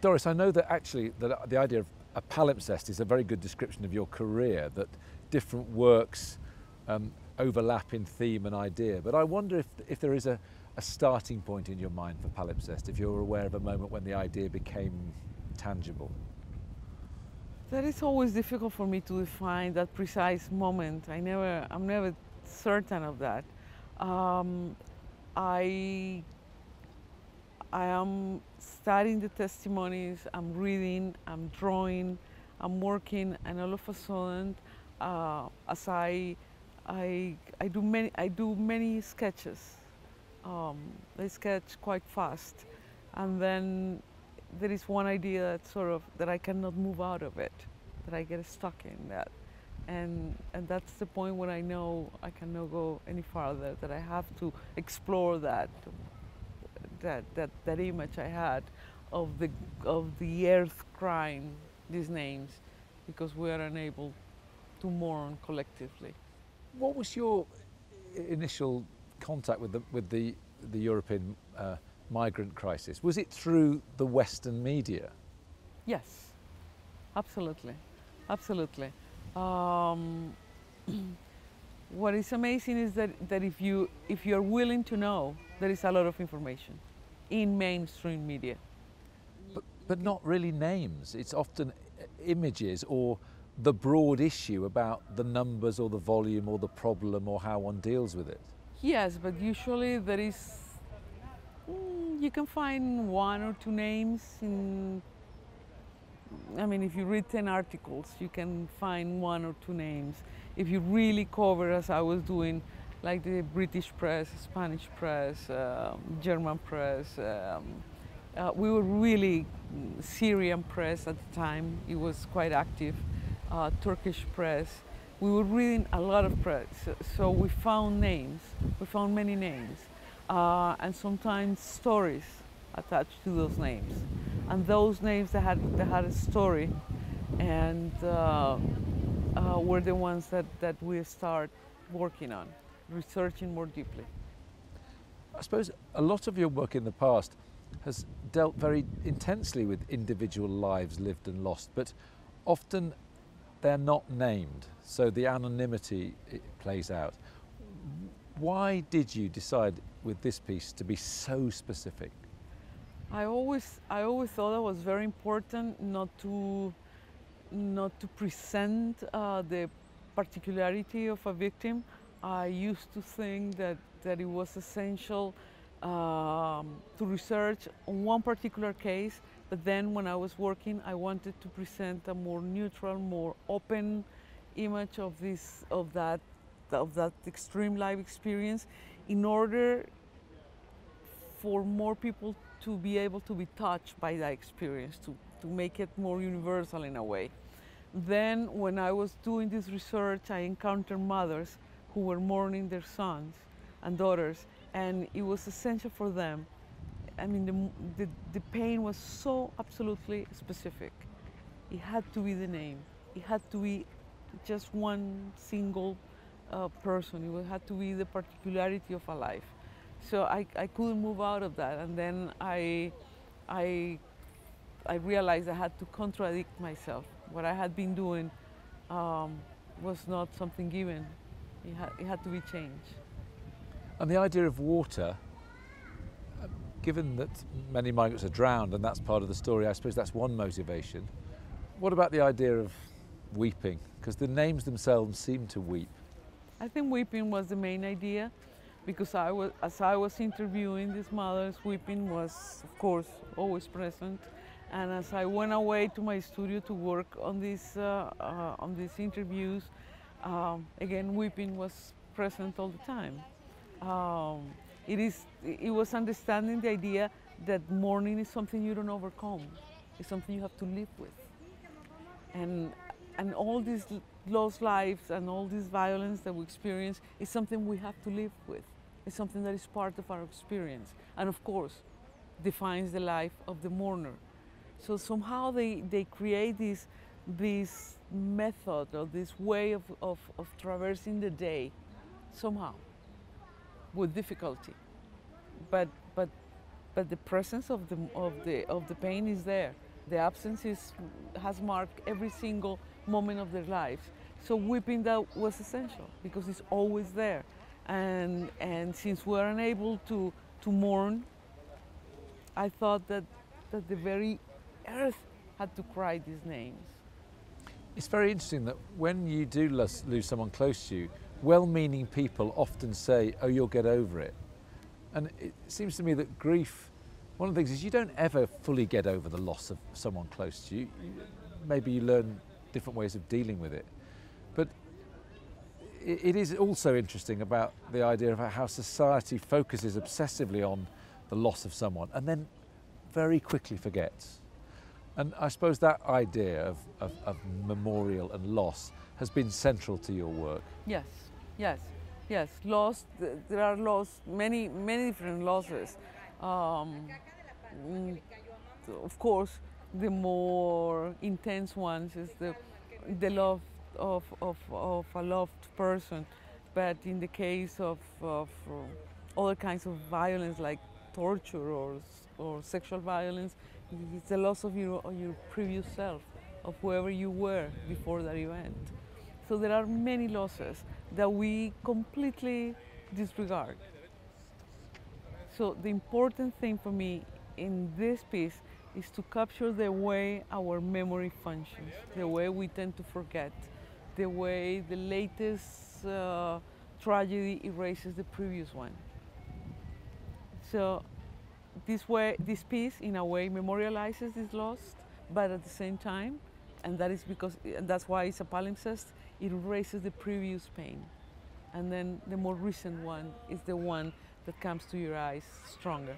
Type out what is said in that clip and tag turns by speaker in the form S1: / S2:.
S1: Doris, I know that actually that the idea of a palimpsest is a very good description of your career, that different works um, overlap in theme and idea. But I wonder if, if there is a, a starting point in your mind for palimpsest, if you're aware of a moment when the idea became tangible.
S2: That is always difficult for me to define that precise moment. I never, I'm never certain of that. Um, I, I am studying the testimonies, I'm reading, I'm drawing, I'm working, and all of a sudden, uh, as I, I, I do many, I do many sketches. Um, I sketch quite fast, and then there is one idea that sort of that I cannot move out of it, that I get stuck in that, and and that's the point when I know I cannot go any farther. That I have to explore that that that that image I had of the of the earth crying these names because we are unable to mourn collectively.
S1: What was your initial contact with the with the the European uh, migrant crisis? Was it through the Western media?
S2: Yes, absolutely, absolutely. Um, what is amazing is that, that if you if you're willing to know, there is a lot of information in mainstream media.
S1: But, but not really names. It's often images or the broad issue about the numbers or the volume or the problem or how one deals with it.
S2: Yes, but usually there is Mm, you can find one or two names in I mean, if you read 10 articles, you can find one or two names. If you really cover, as I was doing, like the British press, Spanish press, um, German press, um, uh, we were really Syrian press at the time. It was quite active. Uh, Turkish press. We were reading a lot of press, so we found names. We found many names uh, and sometimes stories attached to those names. And those names that had, that had a story and uh, uh, were the ones that, that we start working on, researching more deeply.
S1: I suppose a lot of your work in the past has dealt very intensely with individual lives lived and lost, but often they're not named, so the anonymity plays out. Why did you decide with this piece to be so specific?
S2: I always, I always thought it was very important not to, not to present uh, the particularity of a victim. I used to think that, that it was essential um, to research on one particular case, but then when I was working, I wanted to present a more neutral, more open image of this, of that of that extreme life experience in order for more people to be able to be touched by that experience, to, to make it more universal in a way. Then, when I was doing this research, I encountered mothers who were mourning their sons and daughters, and it was essential for them. I mean, the, the, the pain was so absolutely specific. It had to be the name, it had to be just one single uh, person. It had to be the particularity of a life. So I, I couldn't move out of that. And then I, I, I realized I had to contradict myself. What I had been doing um, was not something given. It had, it had to be changed.
S1: And the idea of water, given that many migrants are drowned and that's part of the story, I suppose that's one motivation. What about the idea of weeping? Because the names themselves seem to weep.
S2: I think weeping was the main idea because I was, as I was interviewing these mothers, weeping was, of course, always present. And as I went away to my studio to work on these, uh, uh, on these interviews, um, again, weeping was present all the time. Um, it, is, it was understanding the idea that mourning is something you don't overcome. It's something you have to live with. And, and all these lost lives and all this violence that we experience is something we have to live with. It's something that is part of our experience and of course defines the life of the mourner. So somehow they, they create this, this method or this way of, of, of traversing the day somehow with difficulty. But, but, but the presence of the, of, the, of the pain is there The absence is, has marked every single moment of their lives. So weeping that was essential because it's always there. And, and since we're unable to, to mourn, I thought that, that the very earth had to cry these names.
S1: It's very interesting that when you do lose, someone close to you, well-meaning people often say, oh, you'll get over it. And it seems to me that grief, one of the things is you don't ever fully get over the loss of someone close to you. Maybe you learn different ways of dealing with it. But it is also interesting about the idea of how society focuses obsessively on the loss of someone and then very quickly forgets. And I suppose that idea of, of, of memorial and loss has been central to your work.
S2: Yes, yes, yes. Loss, there are loss, many, many different losses. Um, mm, of course, the more intense ones is the, the love of, of, of a loved person. But in the case of, of uh, other kinds of violence like torture or, or sexual violence, it's the loss of your, your previous self, of whoever you were before that event. So there are many losses that we completely disregard. So the important thing for me in this piece is to capture the way our memory functions, the way we tend to forget, the way the latest uh, tragedy erases the previous one. So this way, this piece in a way memorializes this loss, but at the same time, and that is because and that's why it's a palimpsest, it erases the previous pain. And then the more recent one is the one that comes to your eyes stronger.